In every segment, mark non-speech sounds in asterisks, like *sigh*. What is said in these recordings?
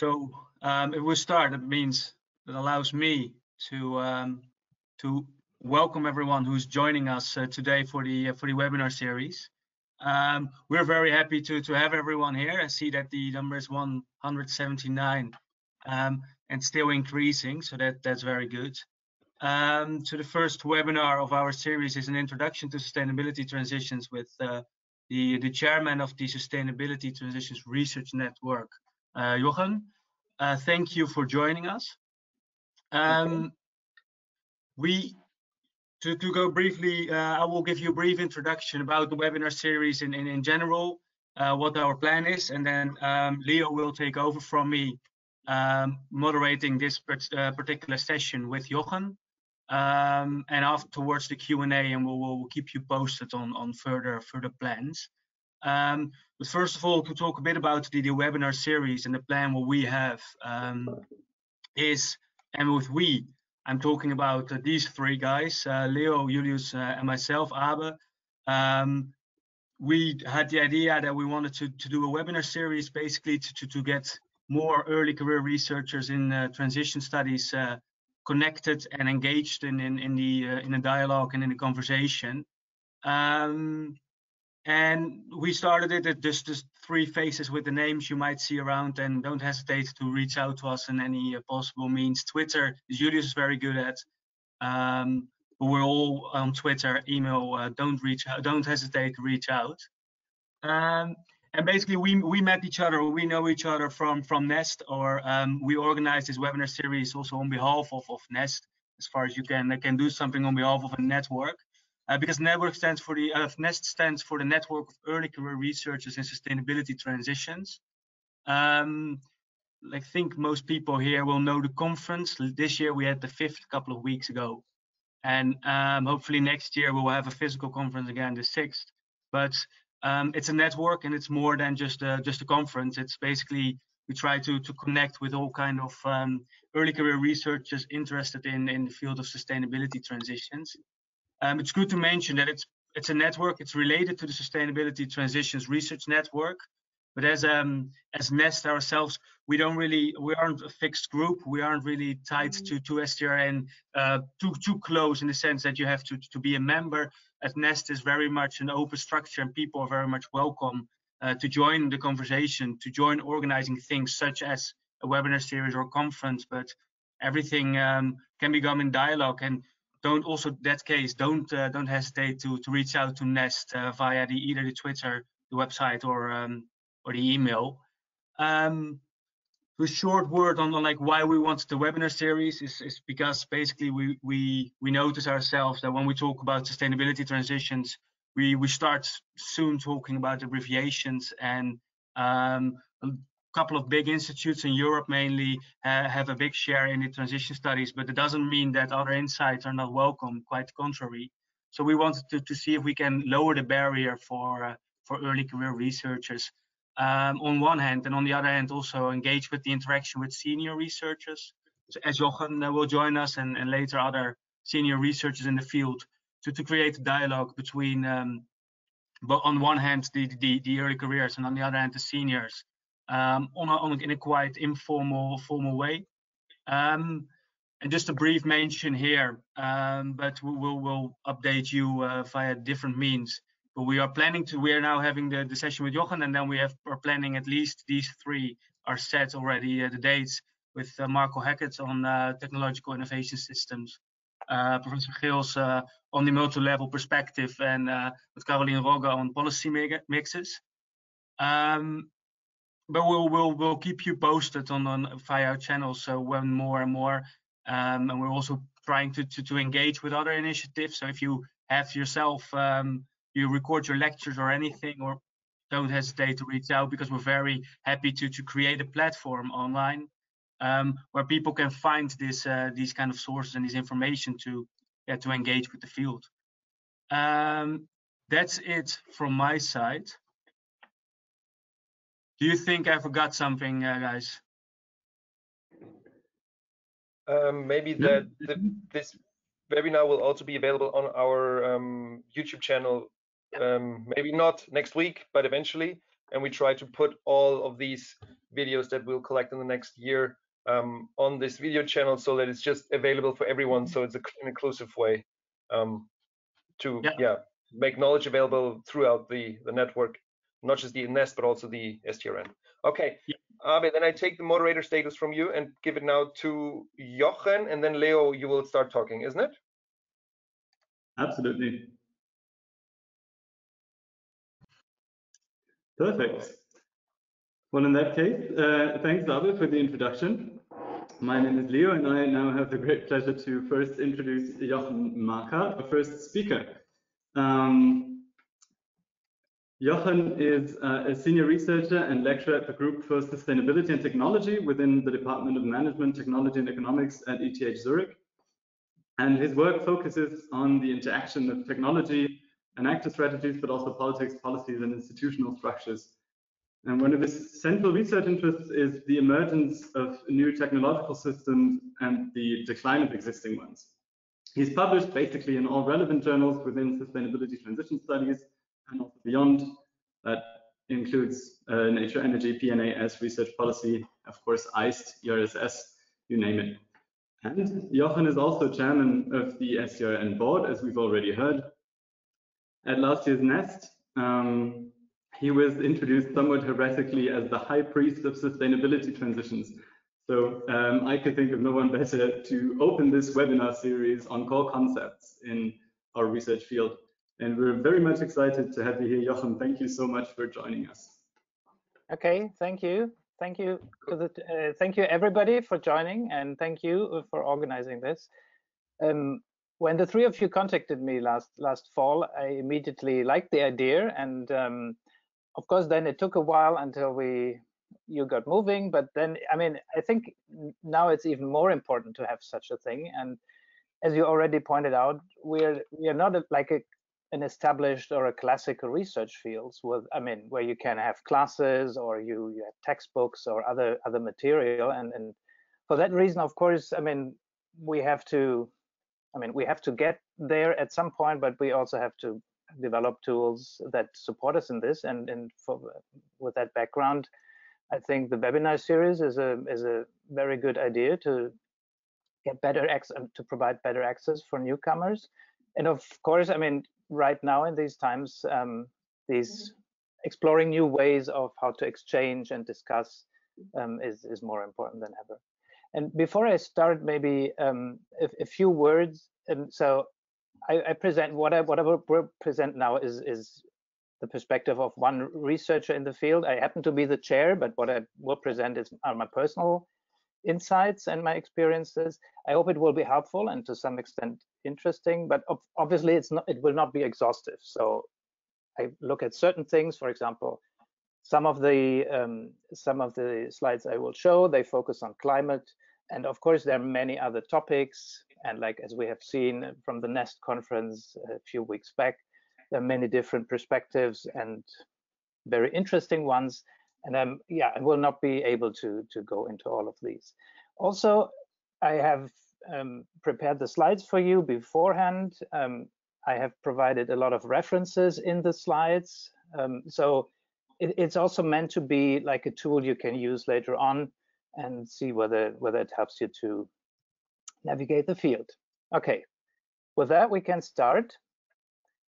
So um, if we start, it means it allows me to um, to welcome everyone who's joining us uh, today for the uh, for the webinar series. Um, we're very happy to to have everyone here. I see that the number is 179 um, and still increasing, so that that's very good. Um, so the first webinar of our series is an introduction to sustainability transitions with uh, the the chairman of the Sustainability Transitions Research Network, uh, Jochen, uh, thank you for joining us. Um, we, to, to go briefly, uh, I will give you a brief introduction about the webinar series in, in, in general, uh, what our plan is, and then um, Leo will take over from me um, moderating this uh, particular session with Jochen. Um, and afterwards the Q&A and we'll, we'll keep you posted on, on further further plans. Um, but first of all, to talk a bit about the, the webinar series and the plan what we have um, is, and with we, I'm talking about uh, these three guys, uh, Leo, Julius, uh, and myself, Abe. Um, we had the idea that we wanted to, to do a webinar series basically to, to, to get more early career researchers in uh, transition studies uh, connected and engaged in, in, in the uh, in a dialogue and in a conversation. Um, and we started it at just, just three faces with the names you might see around and don't hesitate to reach out to us in any uh, possible means. Twitter, Julius is very good at. Um, we're all on Twitter, email, uh, don't reach out, don't hesitate to reach out. Um, and basically we, we met each other, we know each other from, from Nest or um, we organized this webinar series also on behalf of, of Nest as far as you can, I can do something on behalf of a network uh, because network stands for the uh, NEST stands for the Network of Early Career Researchers in Sustainability Transitions. Um, I think most people here will know the conference. This year we had the fifth couple of weeks ago, and um, hopefully next year we will have a physical conference again, the sixth. But um, it's a network and it's more than just a, just a conference. It's basically we try to to connect with all kind of um, early career researchers interested in in the field of sustainability transitions. Um, it's good to mention that it's it's a network. It's related to the Sustainability Transitions Research Network. But as um, as Nest ourselves, we don't really we aren't a fixed group. We aren't really tied to to STRN uh, too too close in the sense that you have to to be a member. At Nest is very much an open structure, and people are very much welcome uh, to join the conversation, to join organizing things such as a webinar series or conference. But everything um, can become in dialogue, and don't also that case don't uh, don't hesitate to to reach out to Nest uh, via the either the Twitter, the website, or um, or the email. Um, the short word on, on like why we want the webinar series is, is because basically we we we notice ourselves that when we talk about sustainability transitions, we we start soon talking about abbreviations and um, couple of big institutes in Europe mainly uh, have a big share in the transition studies, but it doesn't mean that other insights are not welcome, quite contrary. So we wanted to, to see if we can lower the barrier for, uh, for early career researchers um, on one hand, and on the other hand also engage with the interaction with senior researchers, so as Jochen uh, will join us and, and later other senior researchers in the field to, to create a dialogue between um, but on one hand the, the, the early careers and on the other hand the seniors um, on, a, on in a quite informal, formal way. Um, and just a brief mention here, um, but we will we'll update you uh, via different means. But we are planning to, we are now having the, the session with Jochen, and then we have are planning at least these three are set already, uh, the dates with uh, Marko Hekkert on uh, technological innovation systems, uh, Professor Geels uh, on the multi-level perspective, and with Karoline Rogge on policy mixes. Um, but we'll we'll we'll keep you posted on on via our channels. So when more and more, um, and we're also trying to, to to engage with other initiatives. So if you have yourself, um, you record your lectures or anything, or don't hesitate to reach out because we're very happy to to create a platform online um, where people can find this uh, these kind of sources and this information to yeah, to engage with the field. Um, that's it from my side. Do you think I forgot something, uh, guys? Um, maybe that this webinar will also be available on our um, YouTube channel. Um, maybe not next week, but eventually. and we try to put all of these videos that we'll collect in the next year um, on this video channel so that it's just available for everyone. So it's a, an inclusive way um, to yeah. yeah. make knowledge available throughout the the network, not just the Nest but also the STRN. Okay, yeah. Abe, then I take the moderator status from you and give it now to Jochen, and then Leo, you will start talking, isn't it? Absolutely. Perfect. Well, in that case, uh, thanks, Abe, for the introduction. My name is Leo, and I now have the great pleasure to first introduce Jochen Markard, our first speaker. Um, Jochen is uh, a senior researcher and lecturer at the Group for Sustainability and Technology within the Department of Management, Technology and Economics at ETH Zurich. And his work focuses on the interaction of technology and actor strategies, but also politics, policies, and institutional structures. And one of his central research interests is the emergence of new technological systems and the decline of existing ones. He's published basically in all relevant journals within sustainability transition studies and also beyond. That includes uh, Nature Energy, PNAS, Research Policy, of course, EIST, ERSS, you name it. And Jochen is also chairman of the STRN board, as we've already heard. At last year's Nest, um, he was introduced somewhat heretically as the high priest of sustainability transitions. So um, I could think of no one better to open this webinar series on core concepts in our research field. And we're very much excited to have you here, Jochen. Thank you so much for joining us. Okay, thank you. Thank you the, uh, thank you everybody for joining and thank you for organizing this. Um, when the three of you contacted me last last fall, I immediately liked the idea and um, of course then it took a while until we you got moving but then I mean I think now it's even more important to have such a thing and as you already pointed out we're we are not a, like a an established or a classical research fields with i mean where you can have classes or you, you have textbooks or other other material. And and for that reason of course i mean we have to i mean we have to get there at some point but we also have to develop tools that support us in this. And and for, with that background i think the webinar series is a is a very good idea to get better access to provide better access for newcomers. And of course i mean right now in these times, um, these mm-hmm. exploring new ways of how to exchange and discuss um, is, is more important than ever. And before I start, maybe um, a, a, few words. Um, so I, I, present what I what I will present now is is the perspective of one researcher in the field. I happen to be the chair, but what I will present is are my personal insights and my experiences. I hope it will be helpful and to some extent interesting, but obviously it's not, it will not be exhaustive. So I look at certain things, for example, some of the um, some of the slides I will show, they focus on climate. And of course, there are many other topics. And like as we have seen from the NEST conference a few weeks back, there are many different perspectives and very interesting ones. And um, yeah, I will not be able to to go into all of these. Also, I have um, prepared the slides for you beforehand. Um, I have provided a lot of references in the slides. Um, so it, it's also meant to be like a tool you can use later on and see whether, whether it helps you to navigate the field. Okay, with that we can start.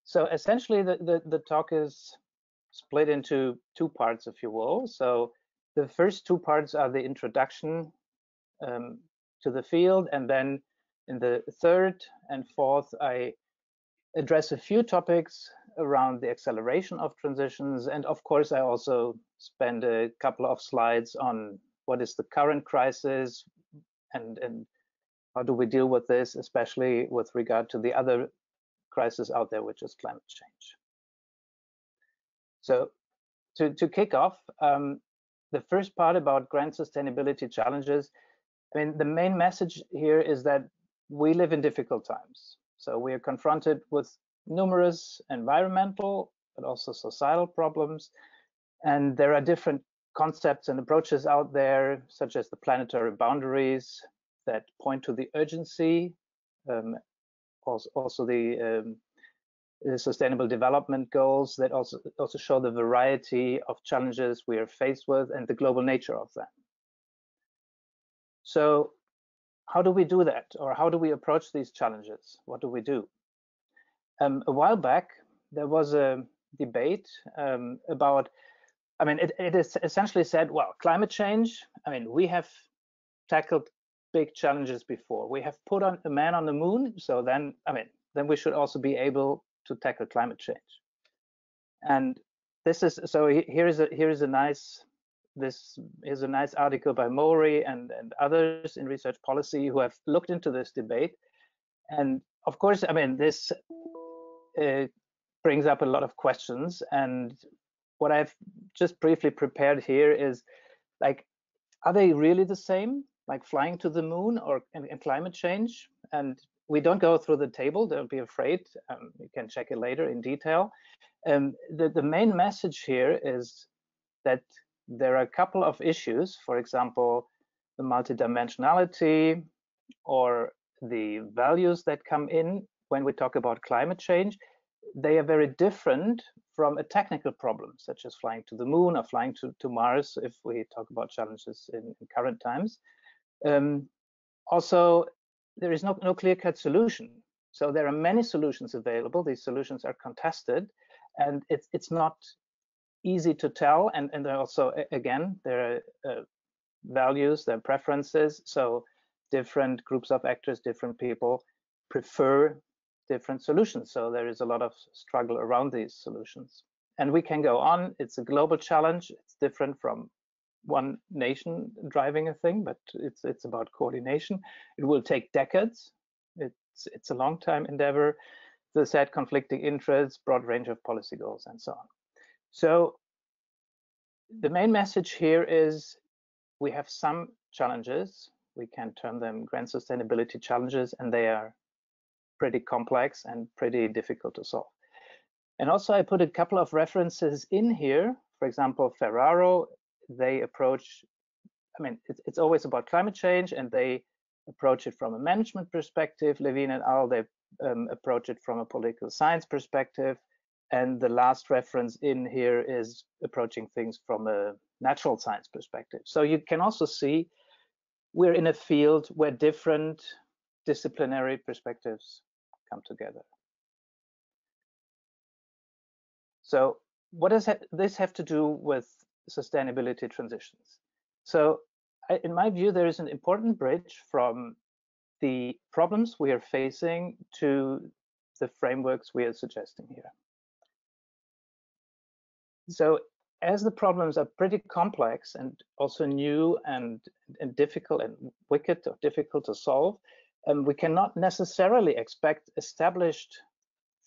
So essentially the, the, the talk is split into two parts, if you will. So the first two parts are the introduction um, to the field. And then in the third and fourth, I address a few topics around the acceleration of transitions. And of course, I also spend a couple of slides on what is the current crisis and, and how do we deal with this, especially with regard to the other crisis out there, which is climate change. So to, to kick off, um, the first part about grand sustainability challenges I mean, the main message here is that we live in difficult times. So we are confronted with numerous environmental, but also societal problems. And there are different concepts and approaches out there, such as the planetary boundaries that point to the urgency, um, also, the um, the Sustainable Development Goals that also also show the variety of challenges we are faced with and the global nature of them. So how do we do that or how do we approach these challenges? What do we do? Um, a while back, there was a debate um, about, I mean, it, it is essentially said, well, climate change, I mean, we have tackled big challenges before. We have put on a man on the moon, so then, I mean, then we should also be able to tackle climate change. And this is, so here is a, here is a nice this is a nice article by Mowery and, and others in research policy who have looked into this debate. And of course, I mean, this uh, brings up a lot of questions. And what I've just briefly prepared here is like, are they really the same, like flying to the moon or and, and climate change? And we don't go through the table, don't be afraid. Um, you can check it later in detail. Um, the, the main message here is that there are a couple of issues, for example, the multidimensionality or the values that come in when we talk about climate change, they are very different from a technical problem, such as flying to the moon or flying to, to Mars, if we talk about challenges in, in current times. Um, also, there is no, no clear-cut solution. So there are many solutions available. These solutions are contested, and it's, it's not easy to tell and and also again there are uh, values there are preferences so different groups of actors different people prefer different solutions. So there is a lot of struggle around these solutions. And we can go on. It's a global challenge. It's different from one nation driving a thing but it's it's about coordination. It will take decades. It's it's a long time endeavor. The said conflicting interests broad range of policy goals and so on so the main message here is we have some challenges. We can term them grand sustainability challenges, and they are pretty complex and pretty difficult to solve. And also I put a couple of references in here. For example, Ferraro, they approach, I mean, it's, always about climate change and they approach it from a management perspective. Levine and al, they um, approach it from a political science perspective. And the last reference in here is approaching things from a natural science perspective. So you can also see we're in a field where different disciplinary perspectives come together. So what does this have to do with sustainability transitions? So in my view, there is an important bridge from the problems we are facing to the frameworks we are suggesting here. So as the problems are pretty complex and also new and, and difficult and wicked or difficult to solve, um, we cannot necessarily expect established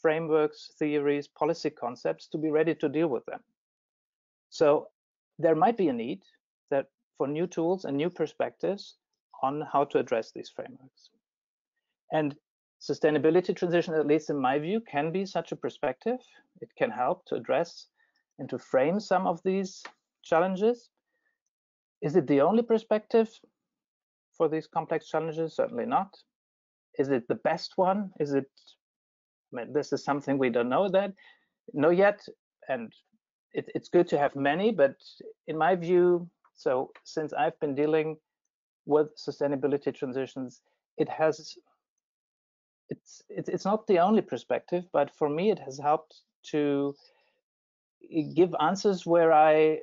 frameworks, theories, policy concepts to be ready to deal with them. So there might be a need that for new tools and new perspectives on how to address these frameworks. And sustainability transition, at least in my view, can be such a perspective. It can help to address and to frame some of these challenges. Is it the only perspective for these complex challenges? Certainly not. Is it the best one? Is it, I mean, this is something we don't know that, know yet, and it, it's good to have many, but in my view, so since I've been dealing with sustainability transitions, it has, it's, it's, it's not the only perspective, but for me, it has helped to give answers where I,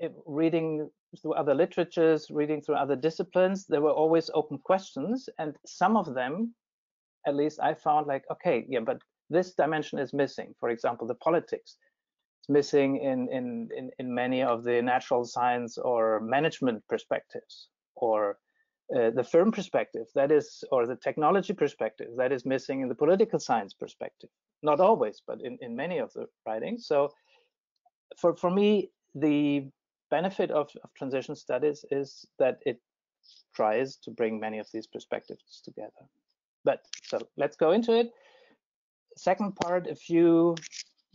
eh, reading through other literatures, reading through other disciplines, there were always open questions. And some of them, at least I found like, okay, yeah, but this dimension is missing. For example, the politics. It's missing in, in, in, in many of the natural science or management perspectives or uh, the firm perspective that is or the technology perspective that is missing in the political science perspective not always but in, in many of the writings so for for me, the benefit of, of transition studies is that it tries to bring many of these perspectives together. But so let's go into it. Second part, a few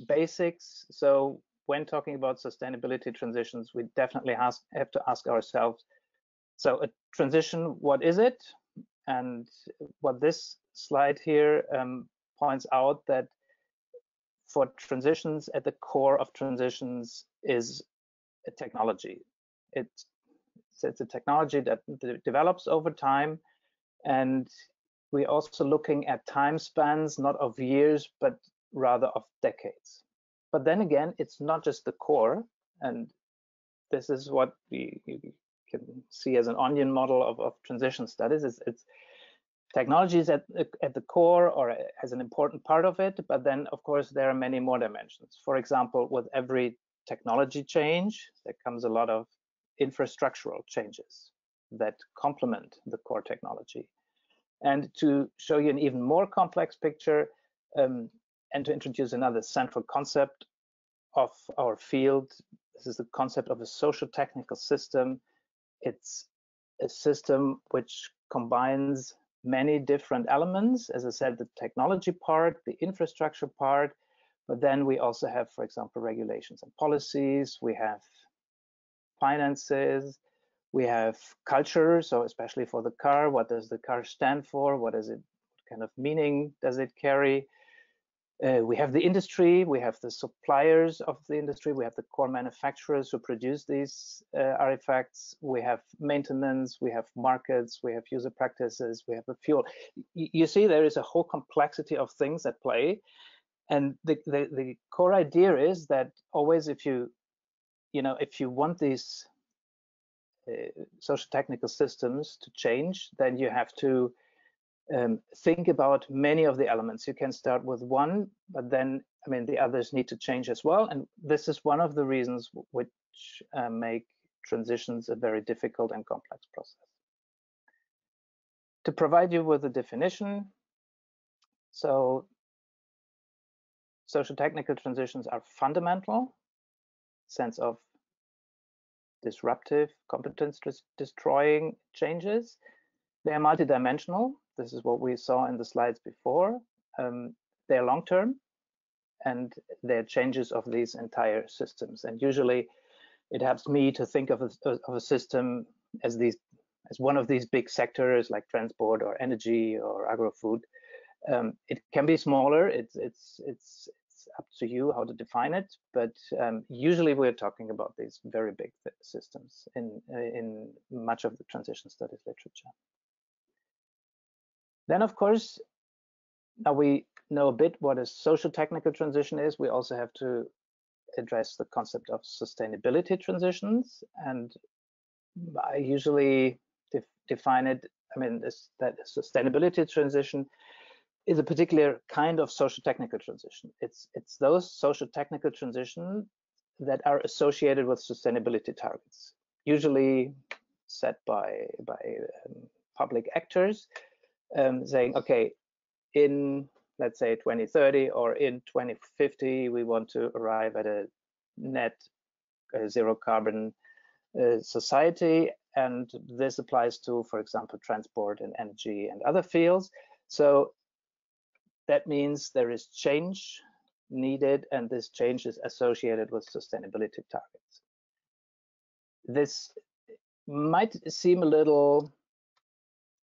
basics. So when talking about sustainability transitions, we definitely have to ask ourselves, so a transition, what is it? And what this slide here um, points out that for transitions, at the core of transitions is a technology. It's, it's a technology that develops over time, and we're also looking at time spans, not of years, but rather of decades. But then again, it's not just the core, and this is what we, you can see as an onion model of, of transition studies. It's, it's technology is at, at the core or as an important part of it, but then of course there are many more dimensions. For example, with every technology change, there comes a lot of infrastructural changes that complement the core technology. And to show you an even more complex picture um, and to introduce another central concept of our field, this is the concept of a social technical system. It's a system which combines many different elements. As I said, the technology part, the infrastructure part, but then we also have, for example, regulations and policies. We have finances. We have culture. So especially for the car, what does the car stand for? What is it? What kind of meaning does it carry? Uh, we have the industry, we have the suppliers of the industry, we have the core manufacturers who produce these uh, artifacts, we have maintenance, we have markets, we have user practices, we have the fuel. Y you see, there is a whole complexity of things at play. And the, the, the core idea is that always if you, you know, if you want these uh, social technical systems to change, then you have to um, think about many of the elements. You can start with one, but then, I mean, the others need to change as well. And this is one of the reasons which uh, make transitions a very difficult and complex process. To provide you with a definition, so social technical transitions are fundamental, sense of disruptive, competence destroying changes. They are multidimensional, this is what we saw in the slides before. Um, they're long-term and they're changes of these entire systems. And usually it helps me to think of a, of a system as these as one of these big sectors like transport or energy or agro-food. Um, it can be smaller. It's it's it's it's up to you how to define it. But um, usually we're talking about these very big systems in in much of the transition studies literature. Then, of course, now we know a bit what a social technical transition is. We also have to address the concept of sustainability transitions. And I usually def define it, I mean, this, that sustainability transition is a particular kind of social technical transition. It's, it's those social technical transitions that are associated with sustainability targets, usually set by, by um, public actors um, saying, okay, in let's say 2030 or in 2050, we want to arrive at a net uh, zero carbon uh, society. And this applies to, for example, transport and energy and other fields. So that means there is change needed, and this change is associated with sustainability targets. This might seem a little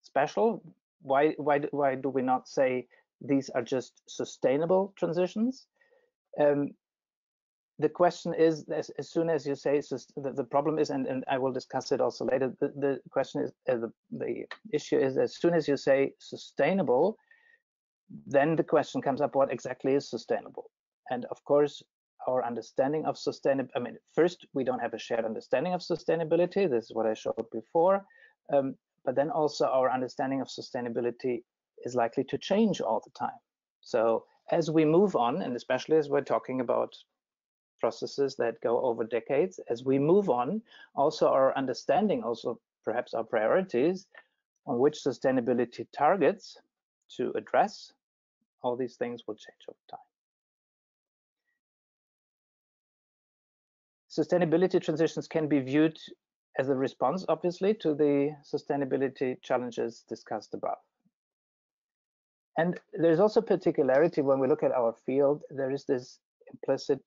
special why why why do we not say these are just sustainable transitions? Um, the question is, as, as, soon as you say the, the problem is, and, and I will discuss it also later. The, the question is, uh, the the issue is, as soon as you say sustainable, then the question comes up: what exactly is sustainable? And of course, our understanding of sustainability. I mean, first, we don't have a shared understanding of sustainability. This is what I showed before. Um, but then also our understanding of sustainability is likely to change all the time. So as we move on, and especially as we're talking about processes that go over decades, as we move on, also our understanding, also perhaps our priorities on which sustainability targets to address, all these things will change over time. Sustainability transitions can be viewed as a response, obviously, to the sustainability challenges discussed above. And there's also particularity when we look at our field, there is this implicit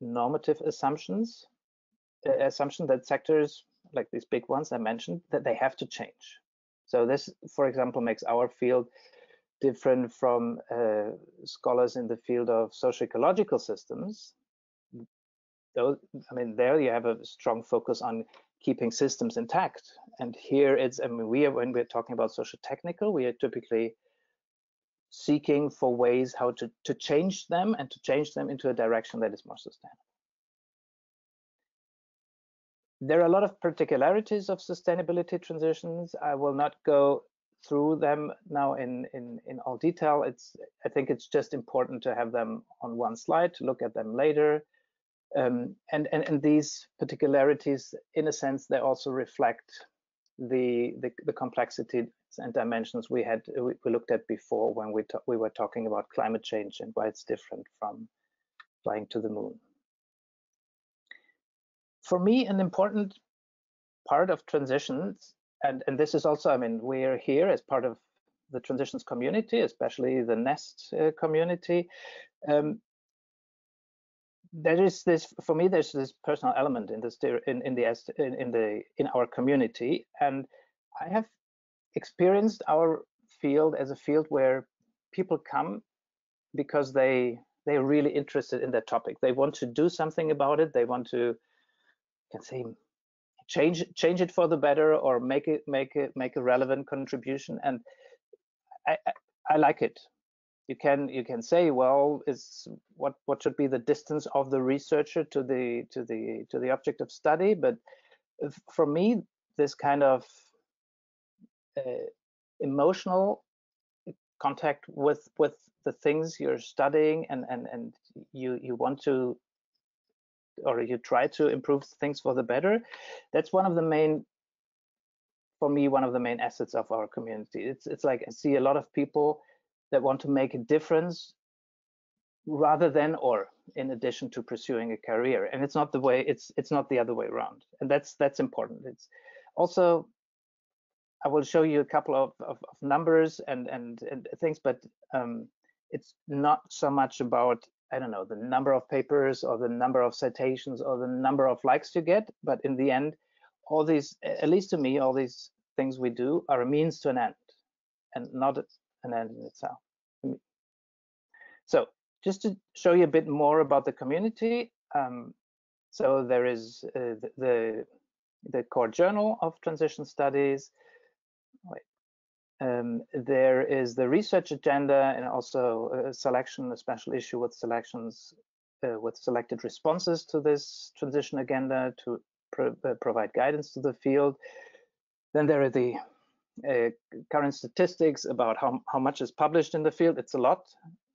normative assumptions, uh, assumption that sectors like these big ones I mentioned, that they have to change. So this, for example, makes our field different from uh, scholars in the field of socio-ecological systems. Those, I mean, there you have a strong focus on keeping systems intact. And here it's, I mean, we are, when we're talking about social technical, we are typically seeking for ways how to, to change them and to change them into a direction that is more sustainable. There are a lot of particularities of sustainability transitions. I will not go through them now in, in, in all detail. It's I think it's just important to have them on one slide to look at them later. Um, and, and, and these particularities, in a sense, they also reflect the, the, the complexities and dimensions we had we, we looked at before when we we were talking about climate change and why it's different from flying to the moon. For me, an important part of transitions and and this is also i mean we're here as part of the transitions community especially the nest uh, community um, there is this for me there's this personal element in this in, in the in, in the in our community. And i have experienced our field as a field where people come because they they're really interested in that topic. They want to do something about it. They want to can say change change it for the better or make it make it make a relevant contribution. And I, I, I like it you can you can say well is what what should be the distance of the researcher to the to the to the object of study. But for me this kind of uh, emotional contact with with the things you're studying and and and you you want to or you try to improve things for the better that's one of the main for me one of the main assets of our community. It's it's like i see a lot of people that want to make a difference rather than or in addition to pursuing a career and it's not the way it's it's not the other way around and that's that's important it's also i will show you a couple of, of, of numbers and, and and things but um, it's not so much about I don't know, the number of papers or the number of citations or the number of likes you get. But in the end, all these, at least to me, all these things we do are a means to an end and not an end in itself. So just to show you a bit more about the community. Um, so there is uh, the, the, core journal of transition studies. Um, there is the research agenda and also a selection, a special issue with selections, uh, with selected responses to this transition agenda to pro uh, provide guidance to the field. Then there are the uh, current statistics about how, how much is published in the field. It's a lot.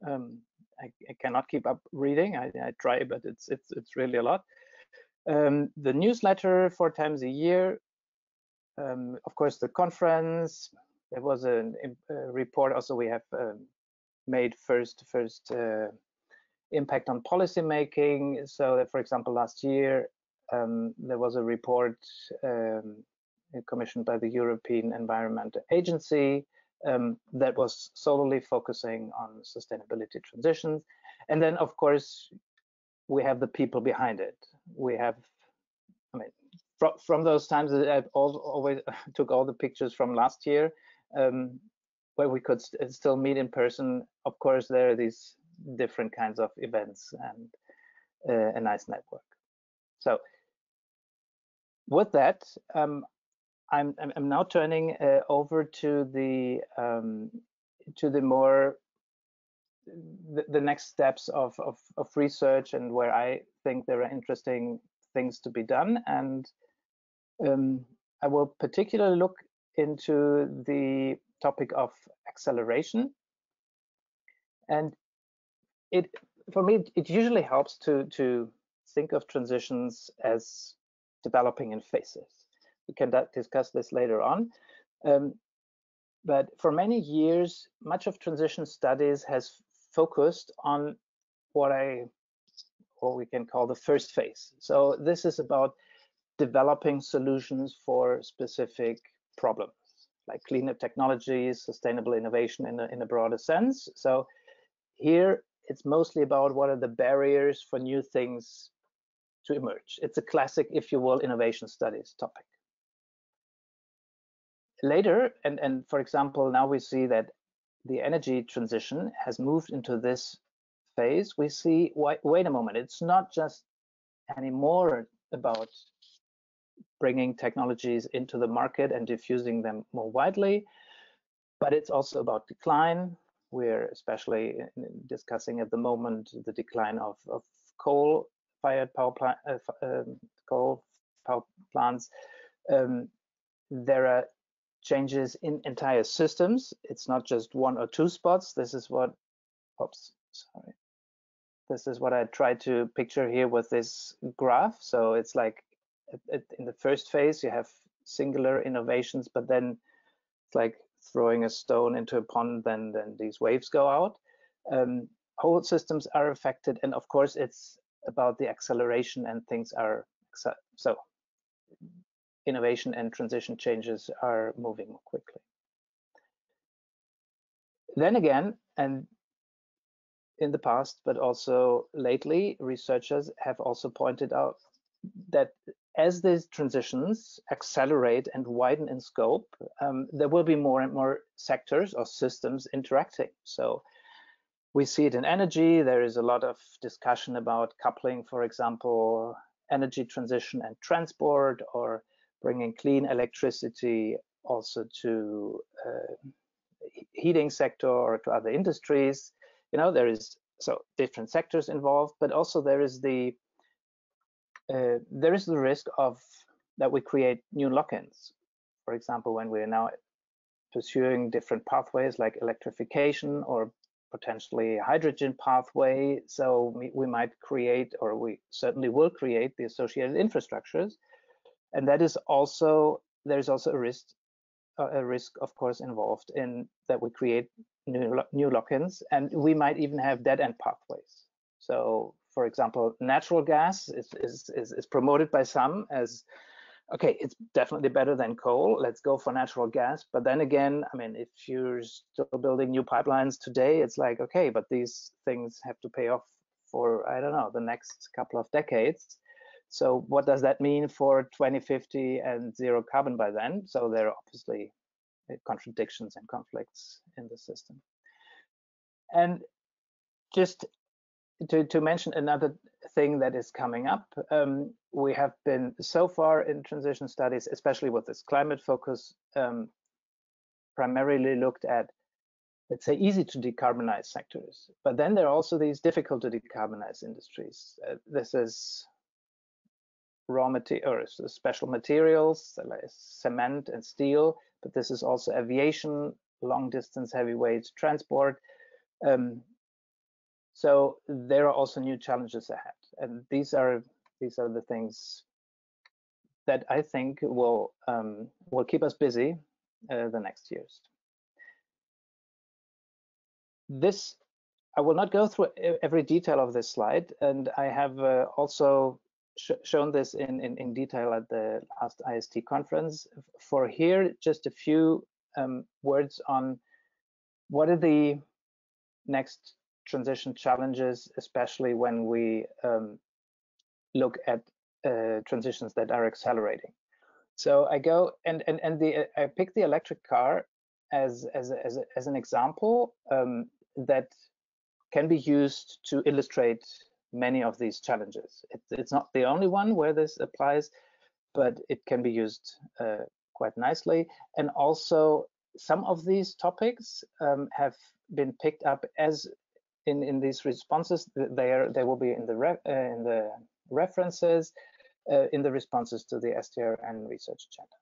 Um, I, I, cannot keep up reading. I, I, try, but it's it's it's really a lot. Um, the newsletter four times a year. Um, of course, the conference, there was a, a report also we have um, made first first uh, impact on policy making. So that, for example, last year um, there was a report um, commissioned by the European Environment Agency um, that was solely focusing on sustainability transitions. And then, of course, we have the people behind it. We have, I mean, from, from those times that I've always *laughs* took all the pictures from last year um, where we could st uh, still meet in person. Of course, there are these different kinds of events and uh, a nice network. So with that, um, I'm, I'm now turning uh, over to the um, to the more the, the next steps of, of, of research and where I think there are interesting things to be done. And um, I will particularly look into the topic of acceleration. And it, for me, it usually helps to, to think of transitions as developing in phases. Can discuss this later on. Um, but for many years, much of transition studies has focused on what I, what we can call the first phase. So this is about developing solutions for specific problems like cleaner technologies, sustainable innovation in a, in a broader sense. So here it's mostly about what are the barriers for new things to emerge. It's a classic, if you will, innovation studies topic. Later, and, and for example, now we see that the energy transition has moved into this phase, we see, wait, wait a moment, it's not just anymore about bringing technologies into the market and diffusing them more widely, but it's also about decline. We're especially discussing at the moment the decline of, of coal-fired power plant, uh, um, coal power plants. Um, there are changes in entire systems. It's not just one or two spots. This is what, oops, sorry. This is what I tried to picture here with this graph. So it's like in the first phase, you have singular innovations, but then it's like throwing a stone into a pond, then, then these waves go out. Um, whole systems are affected. And of course, it's about the acceleration and things are so innovation and transition changes are moving more quickly. Then again, and in the past, but also lately, researchers have also pointed out that as these transitions accelerate and widen in scope, um, there will be more and more sectors or systems interacting. So we see it in energy. There is a lot of discussion about coupling, for example, energy transition and transport or bringing clean electricity also to uh, heating sector or to other industries. You know, there is so different sectors involved, but also there is the uh, there is the risk of that we create new lock-ins. For example, when we are now pursuing different pathways like electrification or potentially hydrogen pathway. So we, we might create, or we certainly will create the associated infrastructures and that is also there's also a risk uh, a risk of course involved in that we create new new lock-ins and we might even have dead end pathways. So for example natural gas is, is is is promoted by some as okay it's definitely better than coal let's go for natural gas. But then again i mean if you're still building new pipelines today it's like okay but these things have to pay off for i don't know the next couple of decades so what does that mean for 2050 and zero carbon by then? So there are obviously uh, contradictions and conflicts in the system. And just to, to mention another thing that is coming up, um, we have been so far in transition studies, especially with this climate focus, um, primarily looked at, let's say, easy to decarbonize sectors. But then there are also these difficult to decarbonize industries. Uh, this is raw material or special materials like cement and steel, but this is also aviation, long distance heavyweight transport. Um, so there are also new challenges ahead, and these are these are the things that I think will um, will keep us busy uh, the next years. This I will not go through every detail of this slide, and I have uh, also sh shown this in, in, in, detail at the last IST conference. For here, just a few um, words on what are the next transition challenges, especially when we um, look at uh, transitions that are accelerating. So I go and and and the I pick the electric car as as as, as an example um, that can be used to illustrate many of these challenges. It, it's not the only one where this applies, but it can be used uh, quite nicely. And also, some of these topics um, have been picked up as in in these responses. They are they will be in the re, uh, in the references uh, in the responses to the STRN research agenda.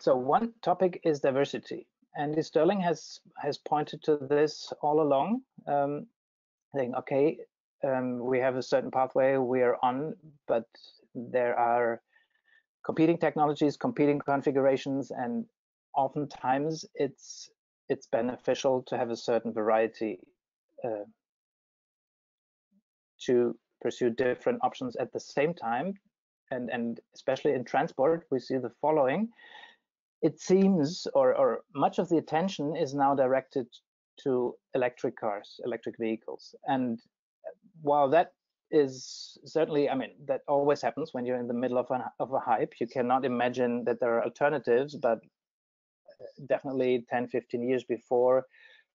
So one topic is diversity. Andy Stirling has has pointed to this all along. Um, saying, okay, um, we have a certain pathway we are on, but there are competing technologies, competing configurations, and oftentimes it's it's beneficial to have a certain variety uh, to pursue different options at the same time. And, and especially in transport, we see the following. It seems, or, or much of the attention is now directed to electric cars, electric vehicles. And while that is certainly, I mean, that always happens when you're in the middle of a, of a hype. You cannot imagine that there are alternatives, but uh, definitely 10, 15 years before,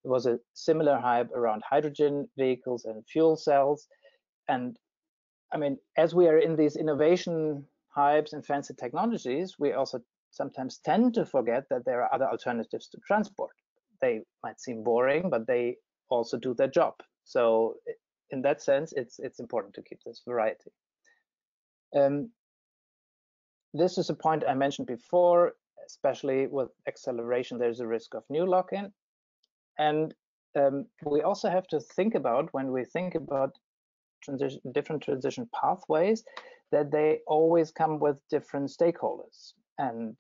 there was a similar hype around hydrogen vehicles and fuel cells. And I mean, as we are in these innovation hypes and fancy technologies, we also sometimes tend to forget that there are other alternatives to transport. They might seem boring, but they also do their job. So in that sense, it's it's important to keep this variety. Um, this is a point I mentioned before, especially with acceleration, there's a risk of new lock-in. And um, we also have to think about when we think about transition, different transition pathways, that they always come with different stakeholders. And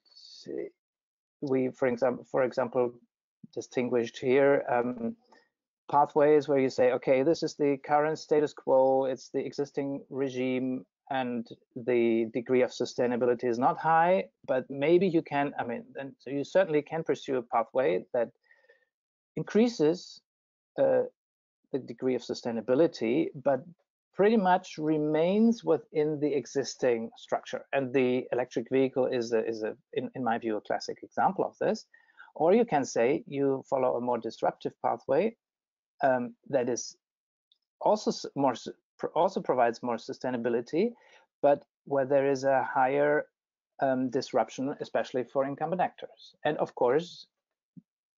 we, for example, for example, distinguished here um, pathways where you say, okay, this is the current status quo, it's the existing regime, and the degree of sustainability is not high, but maybe you can, I mean, and so you certainly can pursue a pathway that increases uh, the degree of sustainability, but pretty much remains within the existing structure. And the electric vehicle is, a, is a, in, in my view, a classic example of this. Or you can say you follow a more disruptive pathway um, that is also more also provides more sustainability, but where there is a higher um, disruption, especially for incumbent actors. And of course,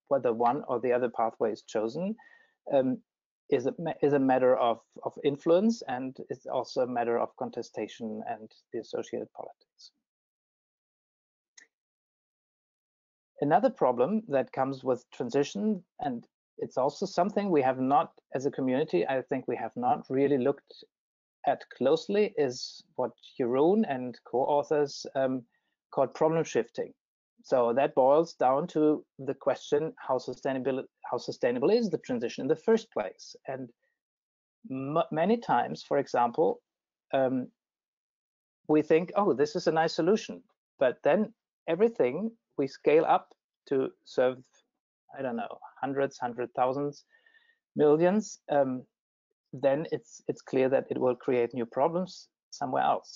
whether one or the other pathway is chosen, um, is a, is a matter of, of influence and it's also a matter of contestation and the associated politics. Another problem that comes with transition, and it's also something we have not, as a community, I think we have not really looked at closely, is what Jeroen and co-authors um, called problem shifting. So that boils down to the question how sustainable how sustainable is the transition in the first place? And many times, for example, um, we think, oh, this is a nice solution, but then everything we scale up to serve, I don't know, hundreds, hundred thousands, millions. Um, then it's it's clear that it will create new problems somewhere else.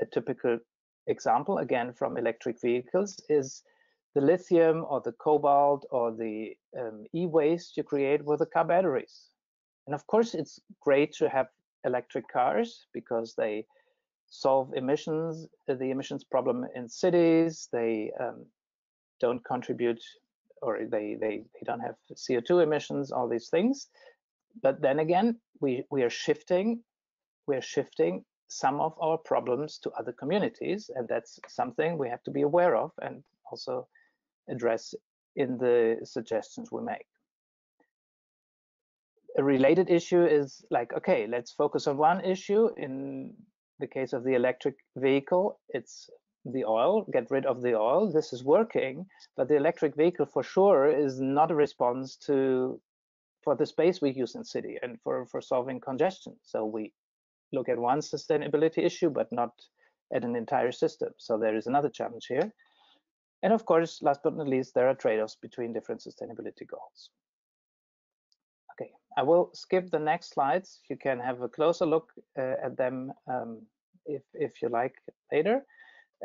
A typical example, again, from electric vehicles is the lithium or the cobalt or the um, e-waste you create with the car batteries. And of course, it's great to have electric cars because they solve emissions, the emissions problem in cities. They um, don't contribute or they, they, they don't have CO2 emissions, all these things. But then again, we, we are shifting, we're shifting some of our problems to other communities, and that's something we have to be aware of and also address in the suggestions we make. A related issue is like, okay, let's focus on one issue. In the case of the electric vehicle, it's the oil, get rid of the oil. This is working, but the electric vehicle for sure is not a response to for the space we use in city and for, for solving congestion. So we look at one sustainability issue, but not at an entire system. So there is another challenge here. And of course, last but not least, there are trade-offs between different sustainability goals. Okay, I will skip the next slides. You can have a closer look uh, at them um, if, if you like later.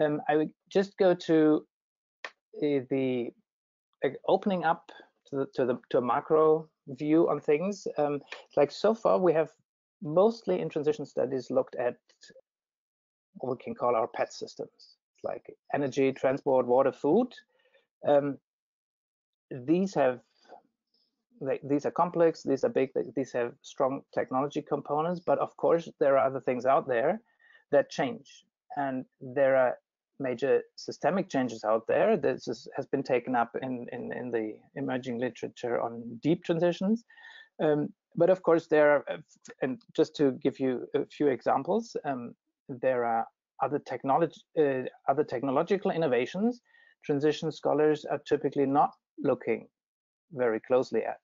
Um, I would just go to uh, the uh, opening up to the, to the to a macro view on things. Um, like so far, we have mostly in transition studies looked at what we can call our pet systems, like energy, transport, water, food. Um, these have they, these are complex, these are big, these have strong technology components, but of course there are other things out there that change. And there are major systemic changes out there. This is, has been taken up in, in, in, the emerging literature on deep transitions. Um, but of course, there are, and just to give you a few examples, um, there are other technology, uh, other technological innovations. Transition scholars are typically not looking very closely at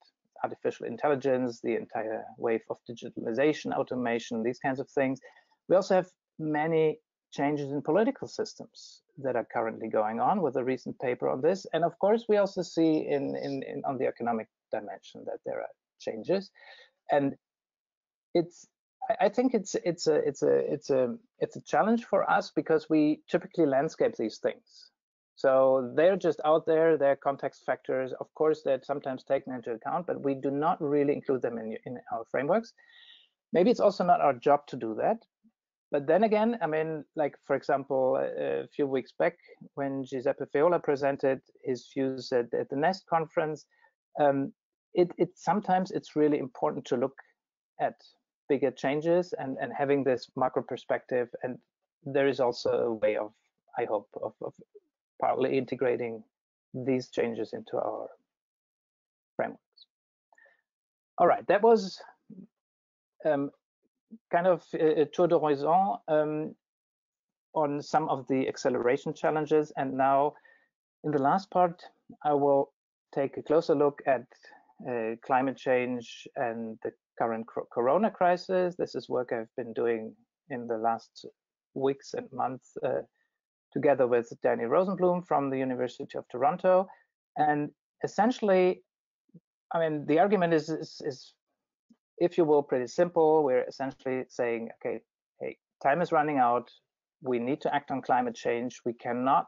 artificial intelligence, the entire wave of digitalization, automation, these kinds of things. We also have many changes in political systems that are currently going on with a recent paper on this. And of course, we also see in, in, in on the economic dimension that there are changes. And it's I think it's it's a it's a it's a it's a challenge for us because we typically landscape these things. So they're just out there, they're context factors. Of course, they're sometimes taken into account, but we do not really include them in, in our frameworks. Maybe it's also not our job to do that. But then again, I mean, like, for example, a, few weeks back when Giuseppe Feola presented his views at, at the NEST conference, um, it, it sometimes it's really important to look at bigger changes and, and having this macro perspective. And there is also a way of, I hope, of, of partly integrating these changes into our frameworks. All right, that was um, kind of a, a tour d'horizon um, on some of the acceleration challenges. And now in the last part, I will take a closer look at uh, climate change and the current corona crisis. This is work I've been doing in the last weeks and months uh, together with Danny Rosenbloom from the University of Toronto. And essentially, I mean, the argument is, is, is, if you will, pretty simple. We're essentially saying, okay, hey, time is running out. We need to act on climate change. We cannot,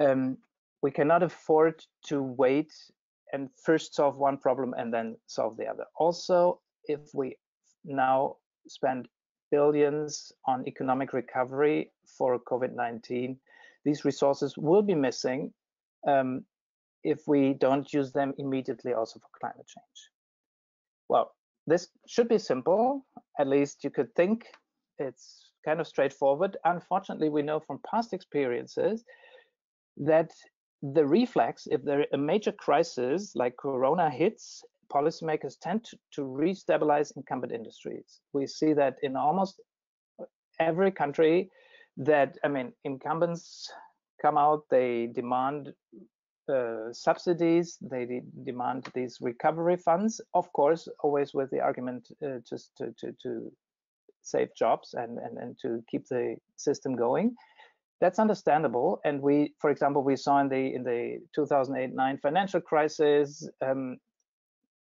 um, we cannot afford to wait and first solve one problem and then solve the other. Also, if we now spend billions on economic recovery for COVID-19, these resources will be missing um, if we don't use them immediately also for climate change. Well, this should be simple, at least you could think it's kind of straightforward. Unfortunately, we know from past experiences that the reflex, if there a major crisis like Corona hits, policymakers tend to, to re-stabilize incumbent industries. We see that in almost every country that, I mean, incumbents come out, they demand uh, subsidies, they de demand these recovery funds, of course, always with the argument uh, just to, to, to save jobs and, and, and to keep the system going that's understandable. And we, for example, we saw in the in the 2008-9 financial crisis, um,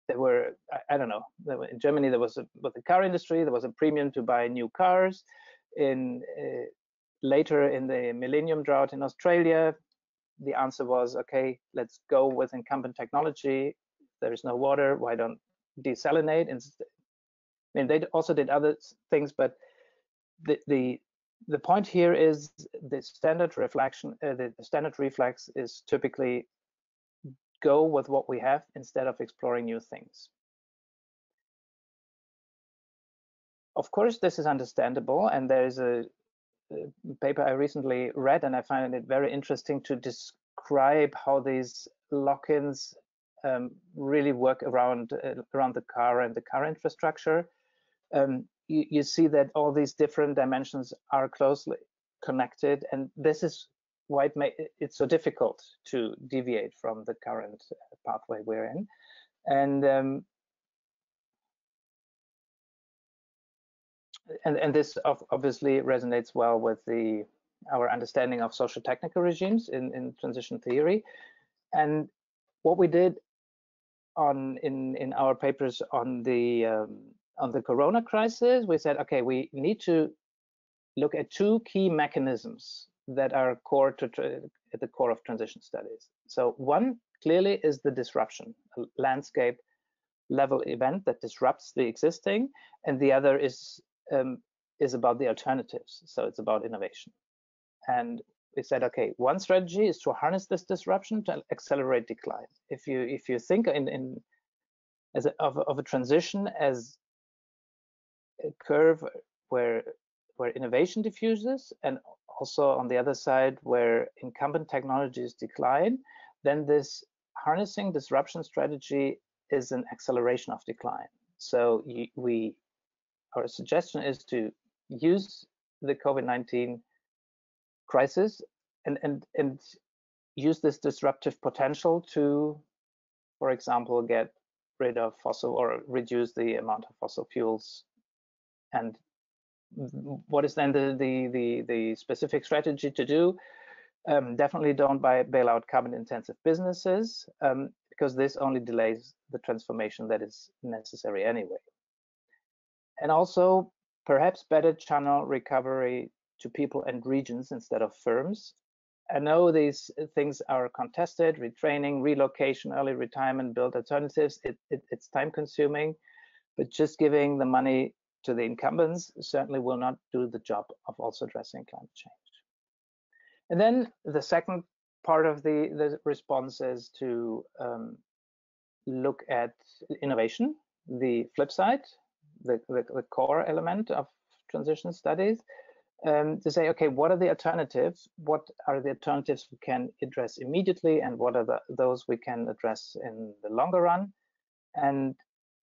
there were I, I don't know, were, in Germany there was a, with the car industry there was a premium to buy new cars. In uh, later in the Millennium drought in Australia, the answer was okay, let's go with incumbent technology. There is no water, why don't desalinate? And I mean, they also did other things, but the the the point here is the standard reflection, uh, the, standard reflex is typically go with what we have instead of exploring new things. Of course, this is understandable, and there is a paper I recently read, and I find it very interesting to describe how these lock-ins um, really work around uh, around the car and the car infrastructure. Um, you, you see that all these different dimensions are closely connected, and this is why it may, it's so difficult to deviate from the current pathway we're in. And um, and, and this obviously resonates well with the our understanding of social technical regimes in, in transition theory. And what we did on in in our papers on the um, on the corona crisis, we said, okay, we need to look at two key mechanisms that are core to at the core of transition studies. So one clearly is the disruption, landscape level event that disrupts the existing, and the other is um, is about the alternatives. So it's about innovation. And we said, okay, one strategy is to harness this disruption to accelerate decline. If you if you think in in as a, of, of a transition as a curve where where innovation diffuses and also on the other side where incumbent technologies decline, then this harnessing disruption strategy is an acceleration of decline. So we, our suggestion is to use the COVID-19 crisis and, and, and use this disruptive potential to, for example, get rid of fossil or reduce the amount of fossil fuels and what is then the the the, the specific strategy to do? Um, definitely don't buy bail out carbon intensive businesses um, because this only delays the transformation that is necessary anyway. And also perhaps better channel recovery to people and regions instead of firms. I know these things are contested, retraining, relocation, early retirement, build alternatives. It, it, it's time consuming, but just giving the money to the incumbents certainly will not do the job of also addressing climate change. And then the second part of the, the response is to um, look at innovation, the flip side, the, the, the core element of transition studies, um, to say, okay, what are the alternatives? What are the alternatives we can address immediately, and what are the, those we can address in the longer run? And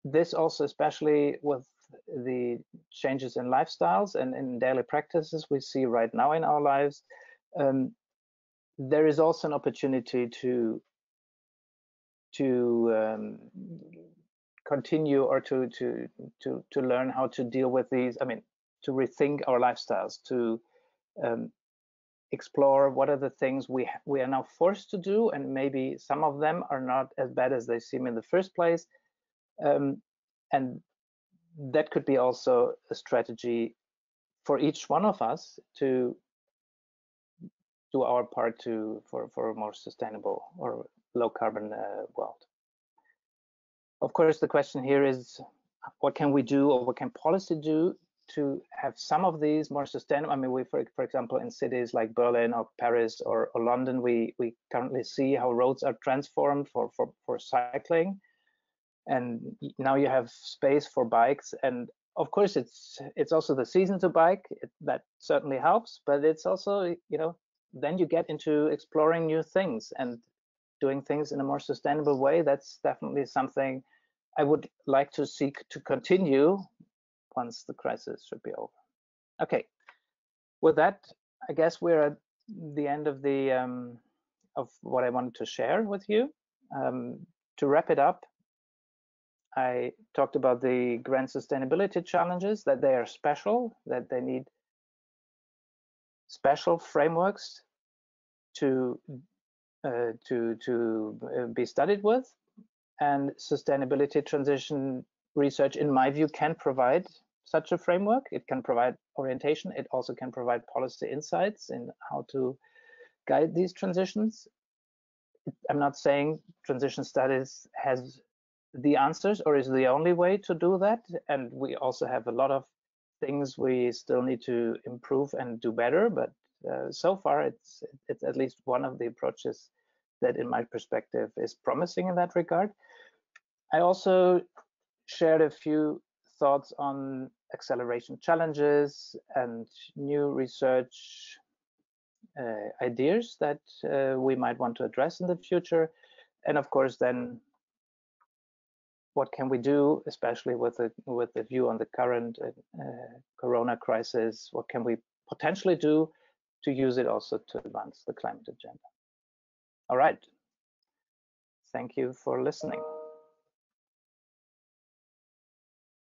this also, especially with the changes in lifestyles and in daily practices we see right now in our lives, um, there is also an opportunity to to um, continue or to to to to learn how to deal with these. I mean, to rethink our lifestyles, to um, explore what are the things we we are now forced to do, and maybe some of them are not as bad as they seem in the first place. Um, and that could be also a strategy for each one of us to do our part to for for a more sustainable or low carbon uh, world. Of course, the question here is, what can we do or what can policy do to have some of these more sustainable? I mean, we, for, for example, in cities like Berlin or Paris or, or London, we, we currently see how roads are transformed for, for, for cycling. And now you have space for bikes. And of course, it's it's also the season to bike. It, that certainly helps, but it's also, you know, then you get into exploring new things and doing things in a more sustainable way. That's definitely something I would like to seek to continue once the crisis should be over. Okay, with that, I guess we're at the end of the um, of what I wanted to share with you. Um, to wrap it up, I talked about the grand sustainability challenges, that they are special, that they need special frameworks to uh, to to uh, be studied with, and sustainability transition research, in my view, can provide such a framework. It can provide orientation. It also can provide policy insights in how to guide these transitions. I'm not saying transition studies has the answers or is the only way to do that. And we also have a lot of things we still need to improve and do better. But uh, so far, it's it's at least one of the approaches that, in my perspective, is promising in that regard. I also shared a few thoughts on acceleration challenges and new research uh, ideas that uh, we might want to address in the future. And of course, then what can we do, especially with the with the view on the current uh, Corona crisis? What can we potentially do to use it also to advance the climate agenda? All right. Thank you for listening.